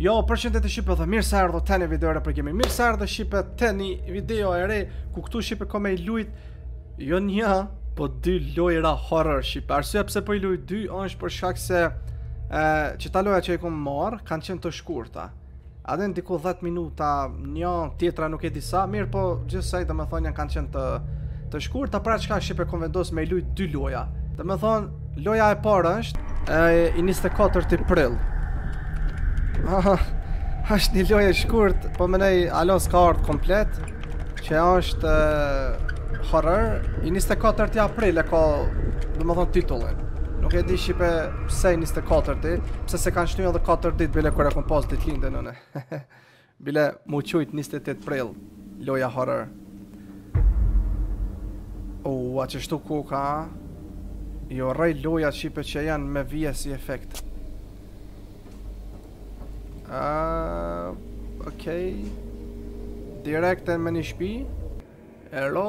Jo, përshëndetje shqipe dhe mirë se erdhët te një video e re për gaming Mirë se erdhët shqipe te një video e re Ku këtu shqipe kam me i lujt Jo një, po dy lojra horror shqipe Arsyeja pse po i luj dy, o është për shak se e, Qëto lojëra që i kom marrë, kanë qenë të shkurta A dhe nja diku 10 minuta, një, tjetra nuk e di sa Mirëpo gjithsesi domethënë janë kanë qenë të, të shkurta Pra për qata shqipe kom vendos me i lujt dy lojëra Domethënë, Loja e parë është e, i 24 të prill. Aha, është një lojë e shkurt, po menoj hala s'ka ardhë komplet, që është e, horror, i 24 të april e ka, domethënë titullin. Nuk e di shqipe pse i 24 të, pse s'e kanë shty edhe 4 ditë bile kur e kom pas ditëlindjen unë. Bile m'u qujt njëzet e tetë prill Loja horror Uuu, a qështu koka a Jo rrej lojat shqipe që janë me VHS efekt Aaaa Okej Direkt te një shpi Hello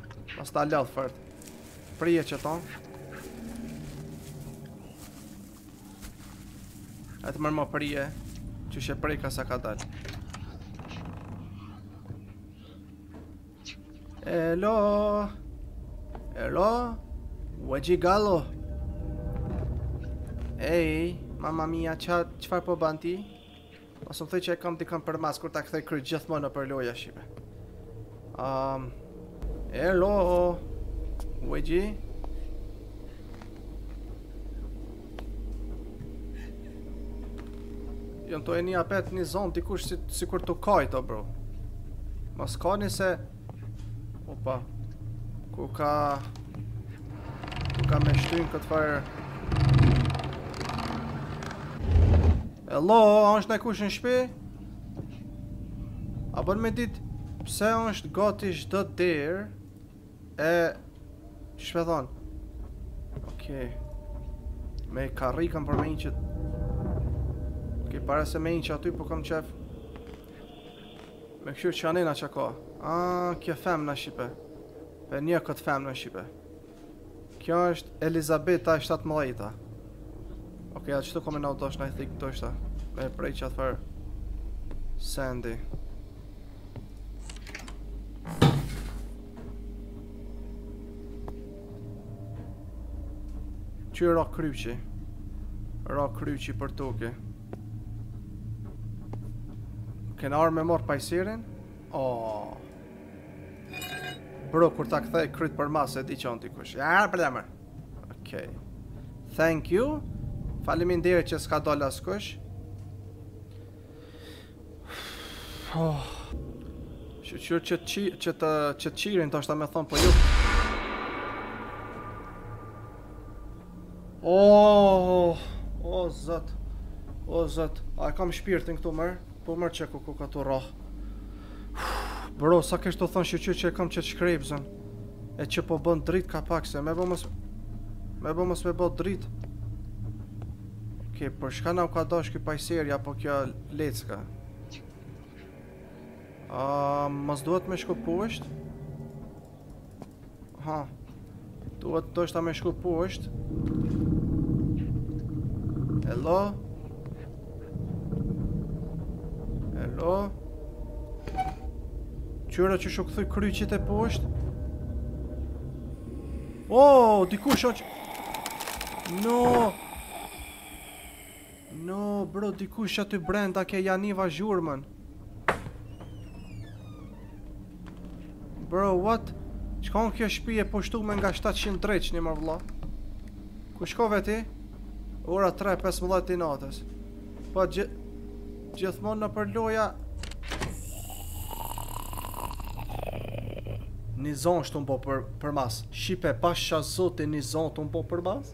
Mos ta lodh fort. Prije qeto. Atë më më prije se prej ka s'ka dal. Hello. Hello. Uaj djalo. Ej, mama mia, çfarë po ban ti? Mos më thuj që e kam dikon përmas, kur ta kthej kryt gjithmonë nëpër loja shqipe. Um, hello, Luigi. Jam tu e ni apet një zo dikush si, sikur tu kajt o bro. Mos ka një se... Opa. Ku ka... Ku ka me shty këtë farë... Hello, a është najkush në shpi? A bon me ditë Pse është gati çdo derë e çelë Oke Me karrige për me ndejt Oke, para se me hi qaty po kom qef Me kqyr qanena çka ka A, kjo femën shqipe Pe njoh këtë femën shqipe Kjo është Elizabeta e 17-a. Ok, a qëtu kom nevojë për ni thikë të është Me pre qatë farë sendi Qe ra kryqi Ra kryqi për toke Ka ardhë me marrë për siri Oh Bro, kur ta kthej kryt përmas, e di që del dikush. Ja, arë për jamër. Okej. Thank you. Faleminderit që s'ka dollë askush. Oh. Shyqyr që këtë qirin, të është ta me thonë, po ju... Oh, oh, zot. Oh, zot. A kam shpirtin këtu mërë? Po mërë qeku ku ka tu rrah. Bro, sa kesh tu thonë shyqyr që e kam qet shkrepëzën. E që po bën dritë kapak se. Me bo mos... Me bo mos me bo dritë. Oke, për shka na u ka dash kjo pajisja apo kjo lecka? A, mos duhet me shku poshtë? Ha. U doshta me shku poshtë. Hello. Hello. Qyra që qysh u kthy kryqi teposhtë. Oh, dikush është. No. No bro dikush aty brenda ke, ja niva zhurmën Bro what? Çka o kjo shpi e pushtume nga 700 dreq o more vlla Ku shkove ti? Ora 3.15 të natës Po gjë Gjithmon në për loja Një zo njishtu po ni për, përmas Shqipe pasha zotin një zo po ni përmas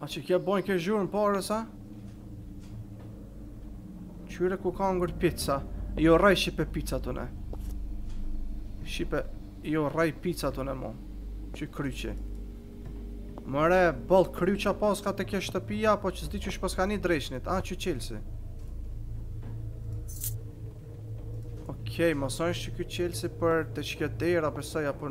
A qaj e boni qat zhurmë pare sa? Qyre ku ka ngrën pizza Jo hajt shqipe pizza te ne Shqipe Jo hajt pizza te ne mo Qe kryqe More boll kryqa paska te kjo shtëpia Po që s'di qysh paska një dreq hi A qe çelsi Okej, okay, mos është qeky çelsi për te qekjo dera përsoj apo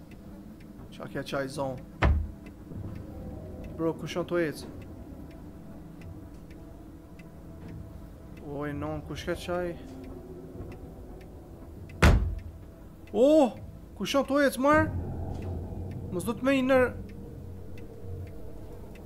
Qa kja qaj zonë Bro, kush janë të ecë? Oj, non, kush ka qaj? Oh! Kush janë të ecë, marë? Më zdo të me i nërë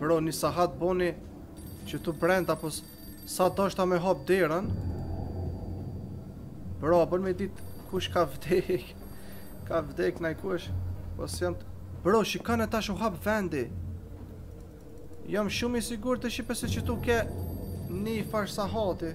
Bro, një sahat boni qetu brenda, apo s'u doshta me hap derën. Bro, a bon me dit kush ka vdek, ka vdek najkush, po s'jam të... Bro, shikone tash u hap vendi. Jam shumë i sigurt shqipe se qetu ke një farë sahati.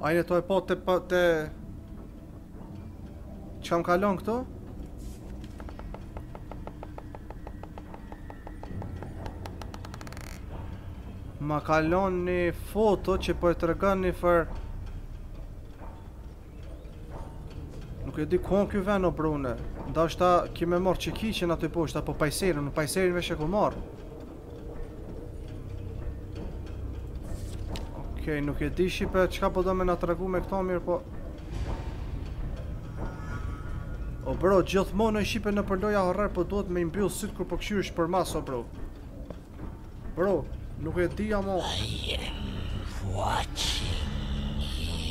Ai e to e po te pa te Çka m'ka lon këtu? Ma ka lon një foto që po e tregon një far Nuk e di ku o ky ven o bro ne Ndoshta e kemi marrë çekiçin aty poshtë Apo pajserin, në pajserin veç e kom marrë Okej, nuk e di shqipe, çka po do me na tregu me këto mirëpo... O bro, gjithmonë shqipe nëpër loja horror, po duhet me i mbyllë sytë kur po kqyrsh përmas, o bro. Bro, nuk e di ama... I am watching you.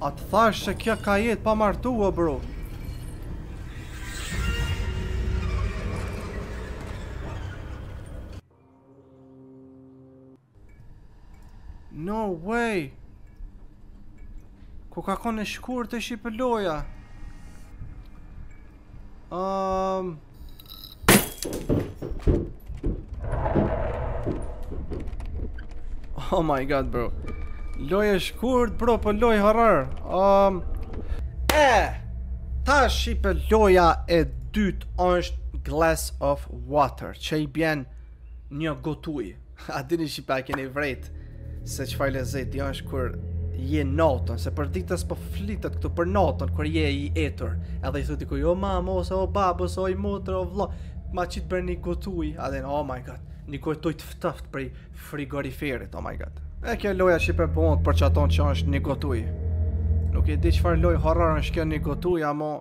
A të thash se kjo ka jet pa martu o bro No way Ku ka kon e shkurtë shqipe loja Aaaa um... Oh my god bro Loj e shkurt bro po loj horror um, E tash shqipe loja e dytë është glass of water Që i bjen një gotë uj A dini shqipe a keni vrejt Se çfarë lezeti është kur Je natën Se për ditë asë po flitet këtu për natën Kur je i etur Edhe i thu ti ku je o mamë ose o babë ose oj motër o vlla Ma qit bre një gotë uj A dini oh my god Një gotë uj të ftoft prej frigoriferit oh my god E kjo loja shqipe bohet për qaton që është një gotë uj Nuk e di çfarë loj horror është kjo një gotë uj ama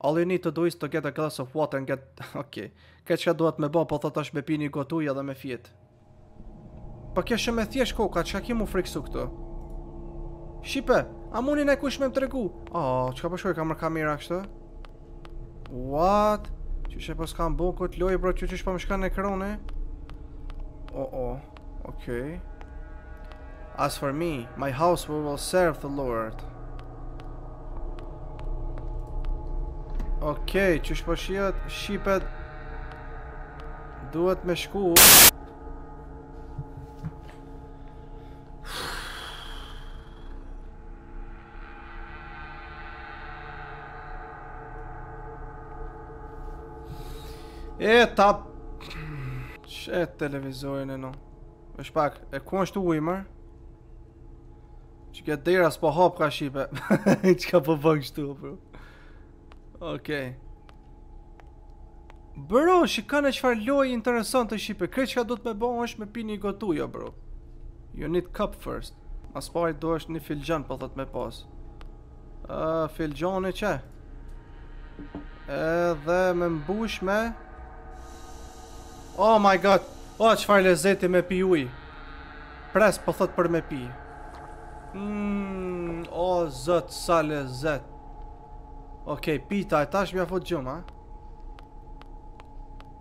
All you need to do is to get a glass of water and get... Ok. Krejt çka duhet me bo, po thot është me pi një gotë uj edhe me fjet. Po kjo shumë e thjesht koka, çka ki m'u friksu këtu? Shqipe, a mun najkush me më tregu? O, oh, çka po shkon, po kamera kamera kështu? What? Qysh po s'kam bo këtë loj, bro, qy qysh po më shkon në krone? O, oh, o. Oh. Okay. As for me, my house will, will serve the Lord. Okay, qysh po shihet, shqipe duhet me shku. E ta Çe televizorin e no. Është pak, e ku është uji mër? Çka, dera s'po hap ka shqipe. Çka po bën këtu, bro? Okej. Okay. Bro, shikone çfarë loje interesante shqipe Krejt çka duhet me bo është me pi një gotë ujë, bro You need cup first Ma s'pari duhet një filxhan, po thot me pas Filxhani qe Edhe me mbush me Oh my god O oh, çfarë lezeti me pi ujë Press po thot për me pi Mmm O oh, Zot sa lezet Okej okay, piva e tash me ia fut gjumë ha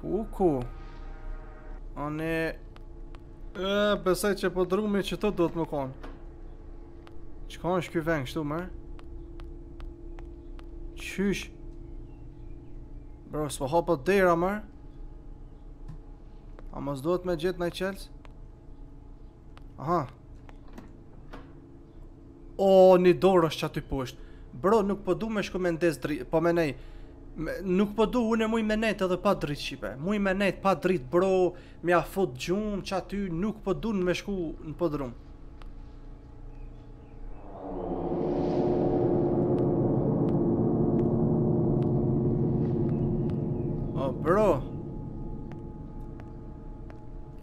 Kuku? Ani... E besoj që podrumi qëtu duhet me kon. Çka është ky ven kështu mër? Qysh? Bro, s'po hapet dera mër? A mos duhet me gjet naj çelës? Aha, Oo ni derë është qaty poshtë. Bro nuk po du me shku me ndez dritë, po me nej Nuk po du unë e muj me nejt edhe pa dritë shqipe Muj me nejt pa dritë bro Me ja fut gjumë qaty nuk po du unë me shku në podrum O bro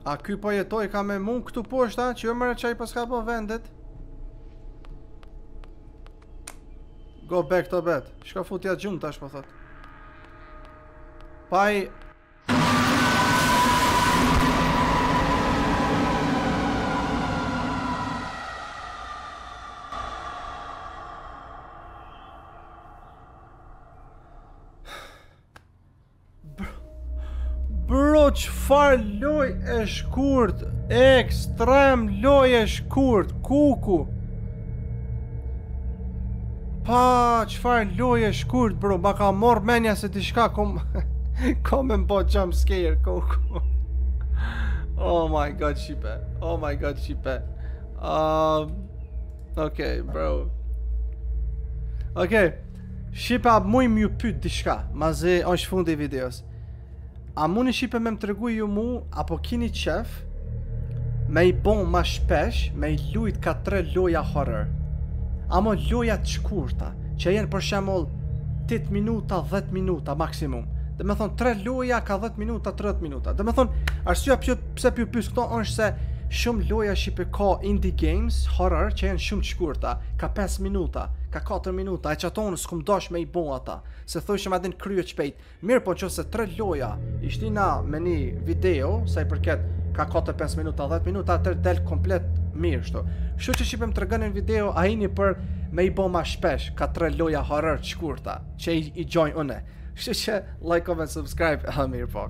A ky po jetoj ka me mund këtu poshta që jo mërë qaj po s'ka po vendet Go back to bed. Shko futja gjumë tash po thot. Paj... Bro, çfarë loje e shkurt, ekstrem lojë e shkurt, kuku. Pa, çfarë loje e shkurt, bro, ma ka marr menja se dishka kom, ka me m'bo jump scare, kuku. Oh my god, shqipe, oh my god, shqipe. Um, okay, bro. Okay. Shqipe a muj me ju pyt diçka, masi është fundi i videos. A muni Shqipe me më tregu ju mu, a po kini qejf, me i bon ma shpesh, me i lujt ka tre lojna horror. Amo lojna të shkurta, që janë për shembull 8 minuta, 10 minuta maksimum. Domethënë, tre lojna ka 10 minuta, 30 minuta. Domethënë, arsyja pjot Pse p'ju pyes këto është se shumë loja shqipe ka indie games, horror që janë shumë të shkurta, ka 5 minuta, ka 4 minuta, e qato unë s'kum dash me i bo ata, se thojsha a din kryhen shpejt, mirë po në qoftë se 3 loja i shtina me një video, sa i përket ka 4-5 minuta, 10 minuta, atëherë del komplet mirë kështu. Shtu që shqipe më tregoni në video, a jeni për me i bo ma shpesh, ka 3 loja horror të shkurta, që i, i gjojnë une. Shtu që like, comment, subscribe, ha mirë po